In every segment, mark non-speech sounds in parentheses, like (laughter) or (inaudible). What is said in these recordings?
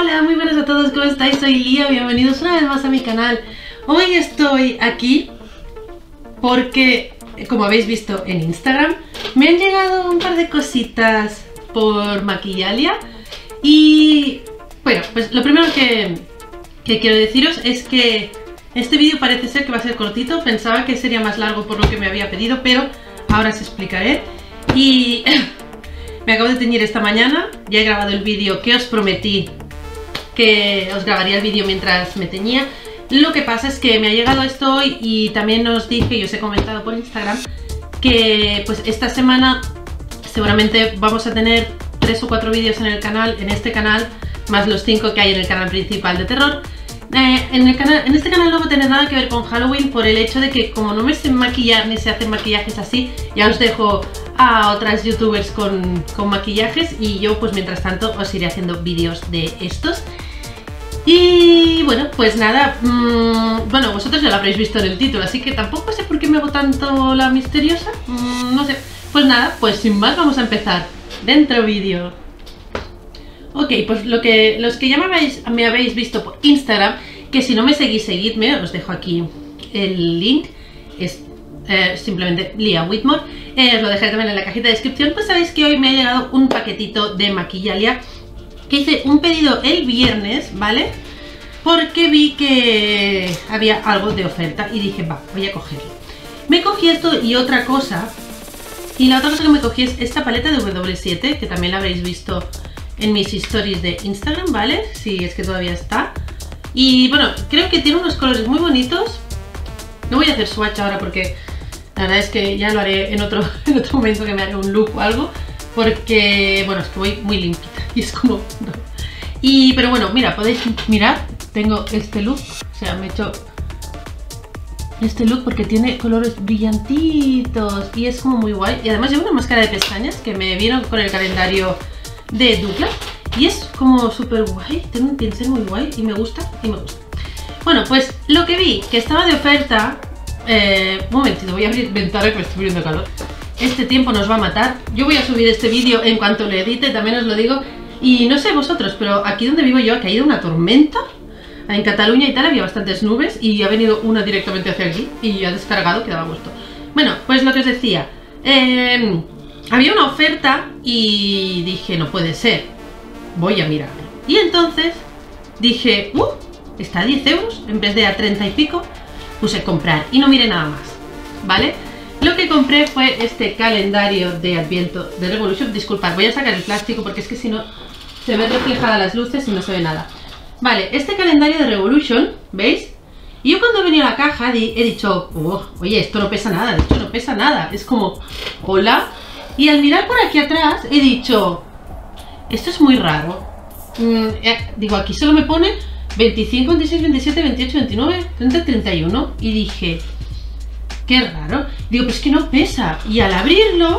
Hola, muy buenas a todos, ¿cómo estáis? Soy Lía, bienvenidos una vez más a mi canal. Hoy estoy aquí porque, como habéis visto en Instagram, me han llegado un par de cositas por Maquillalia y, bueno, pues lo primero que, que quiero deciros es que este vídeo parece ser que va a ser cortito, pensaba que sería más largo por lo que me había pedido, pero ahora os explicaré. Y (laughs) me acabo de teñir esta mañana, ya he grabado el vídeo que os prometí que os grabaría el vídeo mientras me teñía. Lo que pasa es que me ha llegado esto hoy y también os dije, y os he comentado por Instagram, que pues esta semana seguramente vamos a tener tres o cuatro vídeos en el canal, en este canal, más los cinco que hay en el canal principal de terror. Eh, en, el canal, en este canal no va a tener nada que ver con Halloween por el hecho de que como no me sé maquillar ni se hacen maquillajes así, ya os dejo a otras youtubers con, con maquillajes y yo pues mientras tanto os iré haciendo vídeos de estos. Y bueno, pues nada, mmm, bueno, vosotros ya lo habréis visto en el título, así que tampoco sé por qué me hago tanto la misteriosa, mmm, no sé. Pues nada, pues sin más vamos a empezar. Dentro vídeo. Ok, pues lo que, los que ya me habéis, me habéis visto por Instagram, que si no me seguís, seguidme, os dejo aquí el link, es eh, simplemente Lia Whitmore, eh, os lo dejaré también en la cajita de descripción, pues sabéis que hoy me ha llegado un paquetito de Maquillalia, que hice un pedido el viernes, ¿vale? Porque vi que había algo de oferta y dije, va, voy a cogerlo. Me cogí esto y otra cosa, y la otra cosa que me cogí es esta paleta de W7, que también la habréis visto en mis stories de Instagram, ¿vale? Si es que todavía está. Y bueno, creo que tiene unos colores muy bonitos. No voy a hacer swatch ahora porque la verdad es que ya lo haré en otro, (laughs) en otro momento que me haré un look o algo. Porque, bueno, es que voy muy limpita (laughs) y es como... Y, pero bueno, mira, podéis mirar, tengo este look, o sea, me he hecho este look porque tiene colores brillantitos y es como muy guay. Y además llevo una máscara de pestañas que me vieron con el calendario de Douglas y es como súper guay, tiene un pincel muy guay y me gusta y me gusta. Bueno, pues lo que vi que estaba de oferta, eh, un momentito, voy a abrir ventana que me estoy poniendo calor. Este tiempo nos va a matar. Yo voy a subir este vídeo en cuanto lo edite, también os lo digo. Y no sé vosotros, pero aquí donde vivo yo ha caído una tormenta. En Cataluña y tal había bastantes nubes y ha venido una directamente hacia aquí y ha descargado, quedaba gusto. Bueno, pues lo que os decía. Eh, había una oferta y dije, no puede ser, voy a mirarlo. Y entonces dije, uh, está a 10 euros en vez de a 30 y pico, puse comprar y no miré nada más, ¿vale? Lo que compré fue este calendario de Adviento de Revolution. Disculpad, voy a sacar el plástico porque es que si no se ve reflejada las luces y no se ve nada. Vale, este calendario de Revolution, ¿veis? Y yo cuando venía a la caja he dicho, oye, esto no pesa nada, de hecho no pesa nada. Es como, hola, y al mirar por aquí atrás he dicho, esto es muy raro. Mm, eh, digo, aquí solo me pone 25, 26, 27, 28, 29, 30, 31. Y dije, qué raro. Digo, pues que no pesa. Y al abrirlo,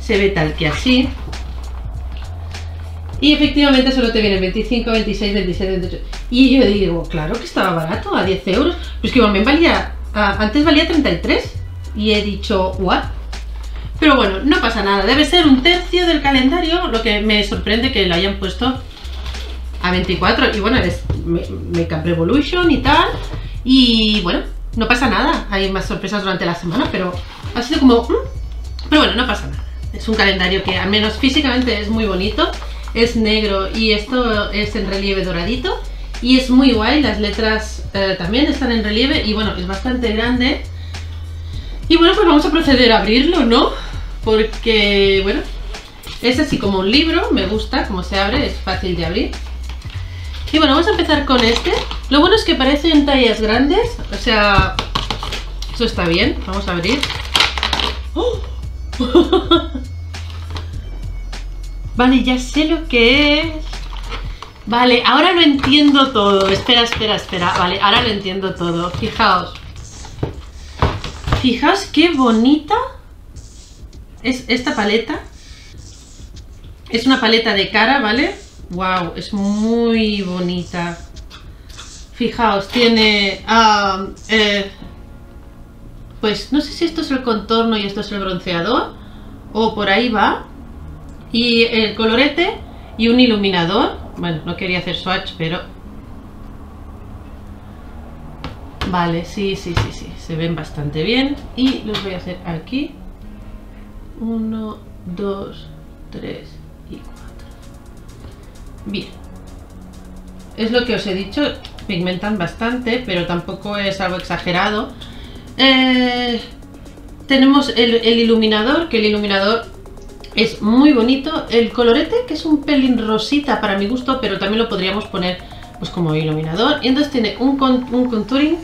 se ve tal que así. Y efectivamente solo te viene 25, 26, 27, 28. Y yo digo, claro que estaba barato, a 10 euros. Pues que igual valía, antes valía 33. Y he dicho, ¿what? Pero bueno, no pasa nada. Debe ser un tercio del calendario, lo que me sorprende que lo hayan puesto a 24. Y bueno, es Makeup Revolution y tal. Y bueno, no pasa nada. Hay más sorpresas durante la semana, pero ha sido como... Mm". Pero bueno, no pasa nada. Es un calendario que al menos físicamente es muy bonito. Es negro y esto es en relieve doradito. Y es muy guay, las letras eh, también están en relieve y bueno, es bastante grande. Y bueno, pues vamos a proceder a abrirlo, ¿no? Porque, bueno, es así como un libro, me gusta cómo se abre, es fácil de abrir. Y bueno, vamos a empezar con este. Lo bueno es que parecen tallas grandes, o sea, eso está bien. Vamos a abrir. ¡Oh! (laughs) vale, ya sé lo que es. Vale, ahora lo entiendo todo. Espera, espera, espera. Vale, ahora lo entiendo todo. Fijaos. Fijaos qué bonita es esta paleta. Es una paleta de cara, ¿vale? Wow, es muy bonita. Fijaos, tiene... Ah, eh, pues no sé si esto es el contorno y esto es el bronceador. O por ahí va. Y el colorete y un iluminador. Bueno, no quería hacer swatch, pero... Vale, sí, sí, sí, sí. Se ven bastante bien. Y los voy a hacer aquí. Uno, dos, tres. Bien. Es lo que os he dicho. Pigmentan bastante, pero tampoco es algo exagerado. Eh, tenemos el, iluminador, que el iluminador es muy bonito. El colorete, que es un pelín rosita para mi gusto, pero también lo podríamos poner pues como iluminador. Y entonces tiene un, un contouring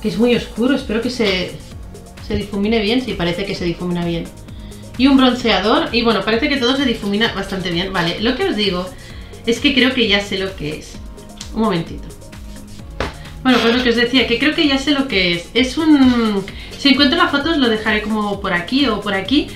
que es muy oscuro. Espero que se, se difumine bien. Sí, parece que se difumina bien. Y un bronceador. Y bueno, parece que todo se difumina bastante bien. Vale, lo que os digo es que creo que ya sé lo que es. Un momentito. Bueno, pues lo que os decía, que creo que ya sé lo que es. Es un... Si encuentro las fotos lo dejaré como por aquí o por aquí.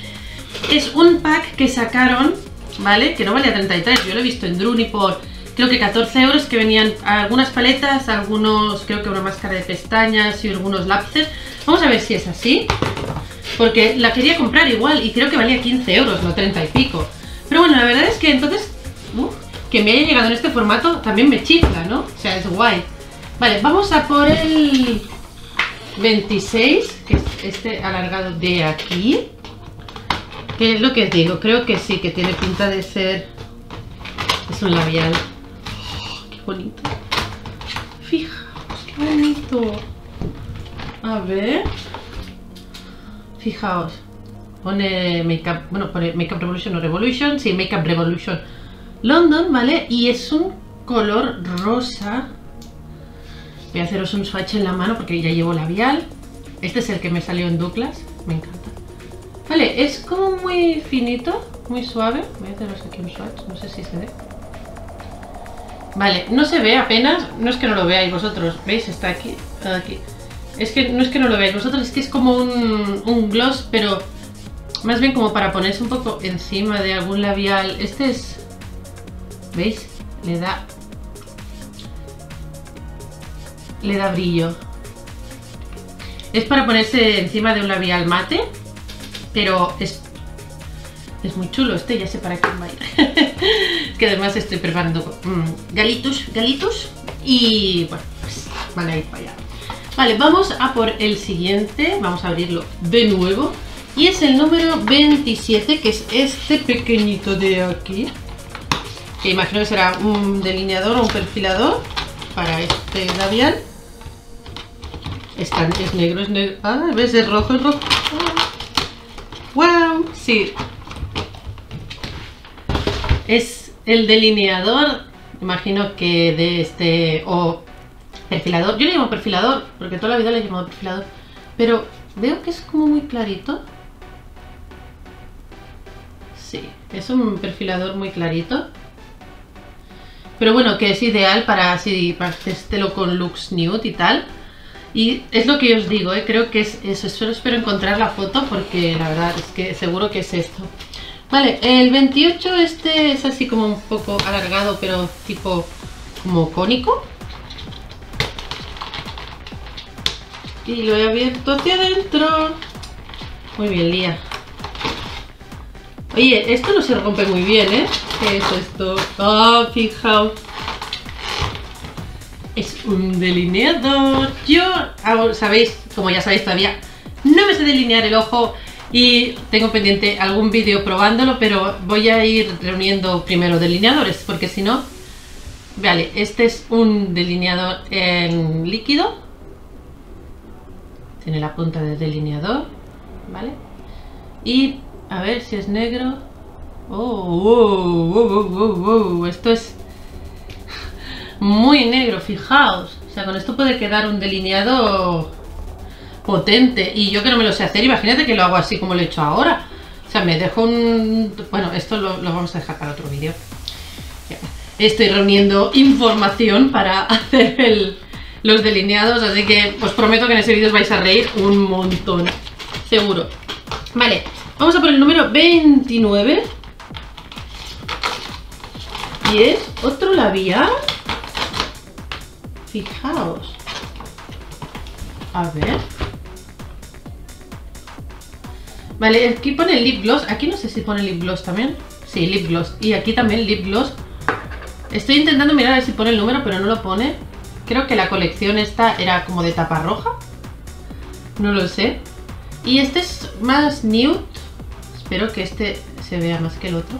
Es un pack que sacaron, ¿vale? Que no valía 33, yo lo he visto en Druni por creo que 14 euros que venían algunas paletas, algunos, creo que una máscara de pestañas y algunos lápices. Vamos a ver si es así, porque la quería comprar igual y creo que valía 15 euros, no 30 y pico. Pero bueno, la verdad es que entonces, que me haya llegado en este formato también me chifla, ¿no? O sea, es guay. Vale, vamos a por el 26, que es este alargado de aquí. ¿Qué es lo que os digo? Creo que sí, que tiene pinta de ser... Es un labial. Oh, ¡Qué bonito! Fijaos, qué bonito. A ver... Fijaos. Pone Makeup... Bueno, pone Makeup Revolution o Revolution. Sí, Makeup Revolution London, ¿vale? Y es un color rosa. Voy a haceros un swatch en la mano porque ya llevo labial. Este es el que me salió en Douglas. Me encanta. Vale, es como muy finito, muy suave. Voy a haceros aquí un swatch, no sé si se ve. Vale, no se ve apenas, no es que no lo veáis vosotros, ¿veis? Está aquí, aquí. Es que no es que no lo veáis vosotros, es que es como un, un gloss, pero más bien como para ponerse un poco encima de algún labial. Este es, ¿veis? Le da, le da brillo. Es para ponerse encima de un labial mate pero es, es muy chulo este, ya sé para qué va es (laughs) que además estoy preparando mm, galitos, galitos y bueno, pues van a ir para allá. Vale, vamos a por el siguiente, vamos a abrirlo de nuevo. Y es el número 27, que es este pequeñito de aquí. Que imagino que será un delineador o un perfilador para este labial. Es, es negro, es negro. Ah, ves, es rojo, es rojo. ¡Wow! Sí. Es el delineador, imagino que de este, o perfilador. Yo le llamo perfilador, porque toda la vida le he llamado perfilador. Pero veo que es como muy clarito. Sí, es un perfilador muy clarito. Pero bueno, que es ideal para así, para hacértelo con looks nude y tal. Y es lo que os digo, ¿eh? creo que es eso. Espero, espero encontrar la foto porque la verdad es que seguro que es esto. Vale, el 28 este es así como un poco alargado, pero tipo como cónico. Y lo he abierto hacia adentro. Muy bien, Lía. Oye, esto no se rompe muy bien, ¿eh? ¿Qué es esto? Ah, fijaos es un delineador. Yo, sabéis, como ya sabéis todavía, no me sé delinear el ojo y tengo pendiente algún vídeo probándolo, pero voy a ir reuniendo primero delineadores, porque si no... Vale, este es un delineador en líquido. Tiene la punta de delineador, ¿vale? Y a ver si es negro. Oh, wow, wow, wow, wow. Esto es muy negro, fijaos. O sea, con esto puede quedar un delineado potente. Y yo que no me lo sé hacer, imagínate que lo hago así como lo he hecho ahora. O sea, me dejo un... Bueno, esto lo, vamos a dejar para otro vídeo. Estoy reuniendo información para (laughs) hacer los delineados, así que os prometo que en ese vídeo os vais a reír un montón. Seguro. Vale, vamos a por el número 29. Y es otro labial. Fijaos. A ver. Vale, aquí pone lip gloss. Aquí no sé si pone lip gloss también. Sí, lip gloss. Y aquí también lip gloss. Estoy intentando mirar a ver si pone el número, pero no lo pone. Creo que la colección esta era como de tapa roja. No lo sé. Y este es más nude. Espero que este se vea más que el otro.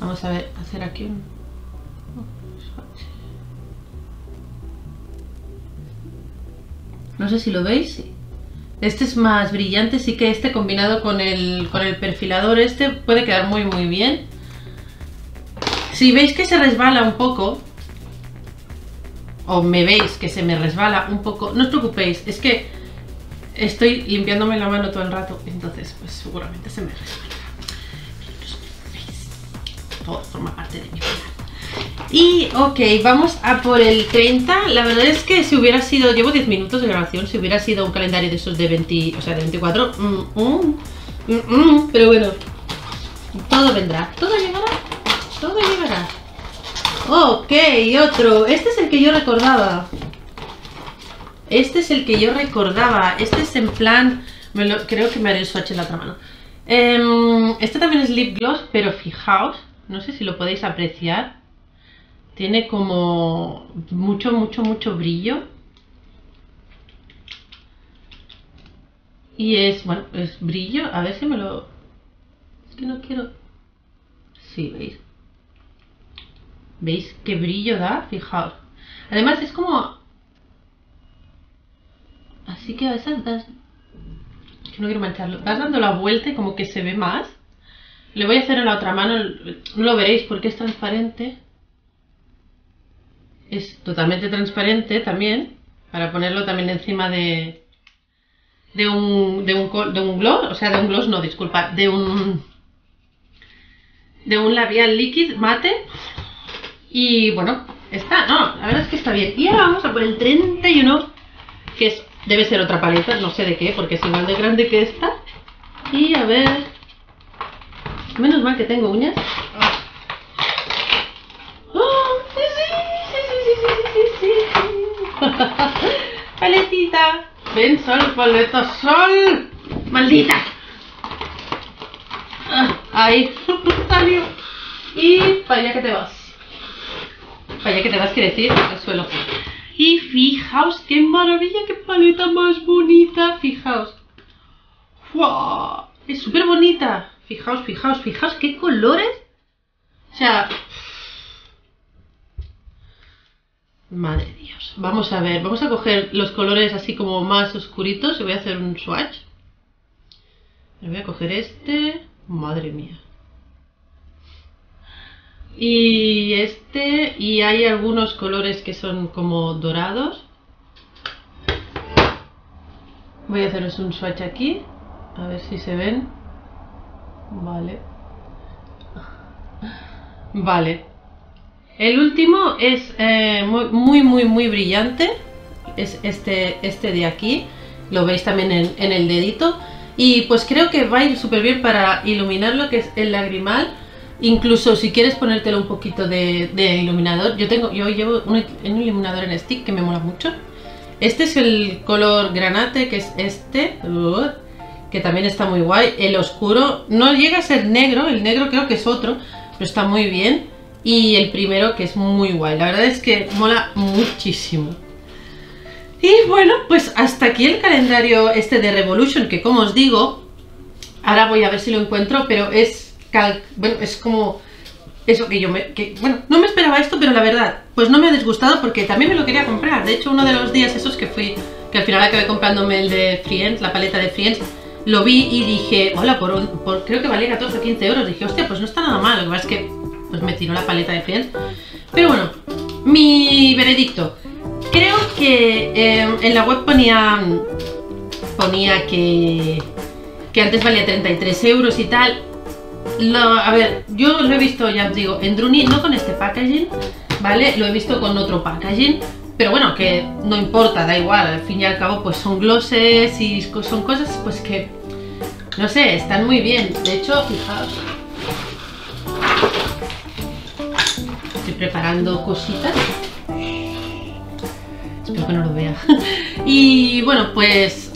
Vamos a ver, hacer aquí un... No sé si lo veis. Este es más brillante, sí que este combinado con el, con el perfilador este puede quedar muy muy bien. Si veis que se resbala un poco, o me veis que se me resbala un poco, no os preocupéis, es que estoy limpiándome la mano todo el rato, entonces pues seguramente se me resbala. Todo forma parte de mi vida. Y ok, vamos a por el 30. La verdad es que si hubiera sido, llevo 10 minutos de grabación, si hubiera sido un calendario de esos de 20, o sea, de 24, mm, mm, mm, pero bueno, todo vendrá, todo llegará, todo llegará. Ok, otro, este es el que yo recordaba. Este es el que yo recordaba, este es en plan, creo que me haré el swatch en la otra mano. Em, este también es lip gloss, pero fijaos, no sé si lo podéis apreciar. Tiene como mucho, mucho, mucho brillo. Y es, bueno, es brillo. A ver si me lo... Es que no quiero... Sí, ¿veis? ¿Veis qué brillo da? Fijaos. Además es como... Así que a veces das... Que no quiero mancharlo. Vas dando la vuelta y como que se ve más. Le voy a hacer en la otra mano. No lo veréis porque es transparente es totalmente transparente también, para ponerlo también encima de, de, un, de, un, de un gloss, o sea, de un gloss, no, disculpa, de un, de un labial líquido mate. Y bueno, está, no, la verdad es que está bien. Y ahora vamos a por el 31, que es, debe ser otra paleta, no sé de qué, porque es igual de grande que esta. Y a ver, menos mal que tengo uñas. Ven, sol, paleta, sol. Maldita. Ah, ahí. Salió. Y para allá que te vas. Para allá que te vas, quiere decir, al suelo. Y fijaos qué maravilla, qué paleta más bonita. Fijaos. ¡Wow! Es súper bonita. Fijaos, fijaos, fijaos qué colores. O sea, Madre Dios. Vamos a ver, vamos a coger los colores así como más oscuritos y voy a hacer un swatch. Voy a coger este. Madre mía. Y este, y hay algunos colores que son como dorados. Voy a haceros un swatch aquí, a ver si se ven. Vale. Vale, el último es eh, muy, muy, muy, brillante. Es este, este de aquí. Lo veis también en, el dedito. Y pues creo que va a ir súper bien para iluminar lo que es el lagrimal. Incluso si quieres ponértelo un poquito de, iluminador. Yo tengo, yo llevo un, iluminador en stick que me mola mucho. Este es el color granate, que es este. Uh, que también está muy guay. El oscuro no llega a ser negro. El negro creo que es otro. Pero está muy bien y el primero que es muy guay. La verdad es que mola muchísimo. Y bueno, pues hasta aquí el calendario este de Revolution, que como os digo, ahora voy a ver si lo encuentro, pero es, bueno, es como eso que yo me... Que, bueno, no me esperaba esto, pero la verdad, pues no me ha disgustado porque también me lo quería comprar. De hecho, uno de los días esos que fui, que al final acabé comprándome el de Friends, la paleta de Friends, lo vi y dije, hola, por, por creo que valía 14 o 15 euros. Dije, hostia, pues no está nada mal. Lo que pasa es que pues me tiró la paleta de Friends. Pero bueno, mi veredicto. Creo que em, en la web ponía, ponía que, que antes valía 33 euros y tal. a ver, yo lo he visto, ya os digo, en Druni, no con este packaging, ¿vale? Lo he visto con otro packaging. Pero bueno, que no importa, da igual, al fin y al cabo pues son glosses y son cosas pues que, no sé, están muy bien. De hecho, fijaos, preparando cositas. Espero que no lo vea. (laughs) y bueno, pues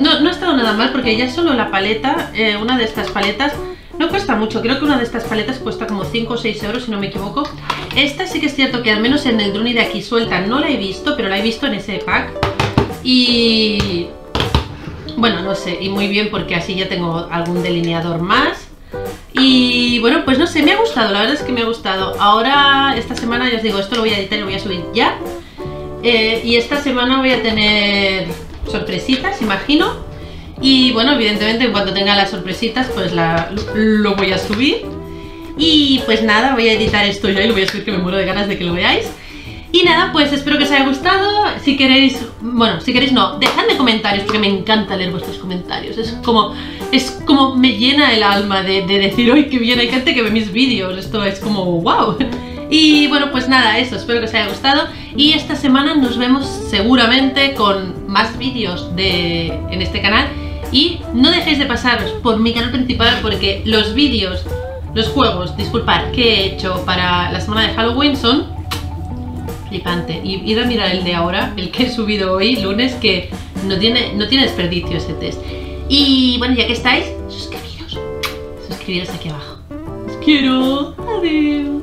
no, no ha estado nada mal porque ya solo la paleta, eh, una de estas paletas, No cuesta mucho, creo que una de estas paletas cuesta como 5 o 6 euros si no me equivoco. Esta sí que es cierto que al menos en el Druni de aquí suelta no la he visto, pero la he visto en ese pack. Y... Bueno, no sé, y muy bien porque así ya tengo algún delineador más. Y bueno, pues no sé, me ha gustado, la verdad es que me ha gustado. Ahora, esta semana, ya os digo, esto lo voy a editar y lo voy a subir ya. Eh, y esta semana voy a tener sorpresitas, imagino. Y bueno, evidentemente en cuanto tenga las sorpresitas, pues lo voy a subir. Y pues nada, voy a editar esto ya y lo voy a subir que me muero de ganas de que lo veáis. Y nada, pues espero que os haya gustado. Si queréis, bueno, si queréis no, dejadme comentarios porque me encanta leer vuestros comentarios. Es como, es como me llena el alma de, decir, ¡ay, qué bien! Hay gente que ve mis vídeos. Esto es como, ¡wow! Y bueno, pues nada, eso, espero que os haya gustado. Y esta semana nos vemos seguramente con más vídeos de, en este canal. Y no dejéis de pasaros por mi canal principal porque los vídeos, los juegos, disculpad, que he hecho para la semana de Halloween son flipante. Y id a mirar el de ahora, el que he subido hoy, lunes, que no tiene, no tiene desperdicio ese test. Y bueno, ya que estáis, suscribiros. Suscribiros aquí abajo. Os quiero. Adiós.